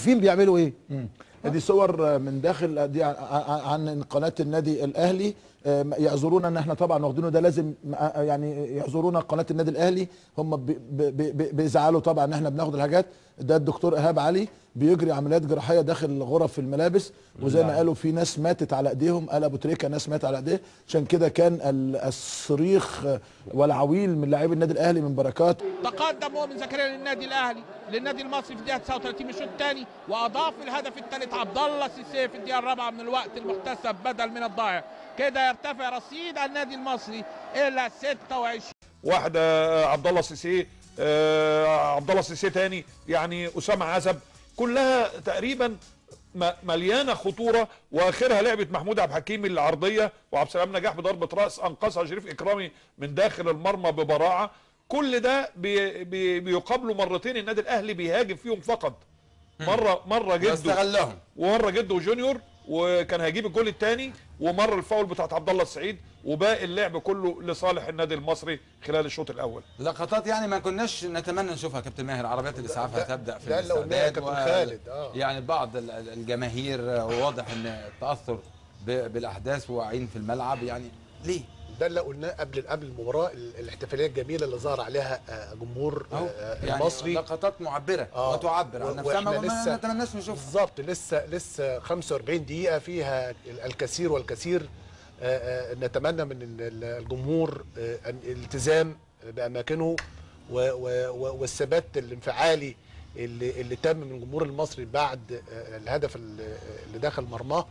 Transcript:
عارفين بيعملوا إيه؟ دي صور من داخل دي عن- قناة النادي الأهلي. يعذرونا ان إحنا طبعا واخدينه. ده لازم آه، يعني يعذرونا قناة النادي الأهلي. هم بي- بي- بي- بيزعلوا طبعا ان إحنا بناخد الحاجات. ده الدكتور إيهاب علي بيجري عمليات جراحية داخل غرف الملابس. وزي ما قالوا في ناس ماتت على ايديهم. قال أبو تريكة ناس ماتت على ايديه. عشان كده كان ال- الصريخ والعويل من لاعبي النادي الأهلي من بركات. تقدم مؤمن زكريا للنادي الأهلي للنادي المصري في الدقيقه 39 من الشوط الثاني. وأضاف الهدف الثالث عبد الله سيسي في الدقيقة الرابعة من الوقت المحتسب بدل من الضائع. كده يرتفع رصيد النادي المصري إلى 26 واحدة عبد الله سيسي آه، عبد الله سيسي تاني يعني أسامة عزب كلها تقريبا م- مليانة خطورة وآخرها لعبة محمود عبد الحكيم العرضية وعبد السلام نجاح بضربة رأس أنقذها شريف إكرامي من داخل المرمى ببراعة. كل ده بي بي بيقابله مرتين النادي الأهلي بيهاجم فيهم فقط. مرة مرة جدو واستغلهم ومرة جدو جونيور وكان هيجيب الجول الثاني ومره الفاول بتاعت عبد الله السعيد وباقي اللعب كله لصالح النادي المصري خلال الشوط الأول لقطات يعني ما كناش نتمنى نشوفها كابتن ماهر عربيات الاسعاف هتبدا في الاستعداد كابتن خالد، آه. يعني بعض ال- ال- الجماهير واضح إن التأثر ب- بالأحداث واقعين في الملعب يعني ليه؟ ده اللي قلناه قبل قبل المباراة ال- الاحتفالية الجميلة اللي ظهر عليها آه، جمهور آه، يعني المصري. لقطات معبرة آه. وتعبر عن نفسها ما نتمناش نشوفها. بالظبط لسه لسه 45 دقيقة فيها ال- الكثير والكثير آه، نتمنى من ال- ال- الجمهور الالتزام بأماكنه والثبات الانفعالي اللي اللي تم من الجمهور المصري بعد الهدف اللي دخل مرماه.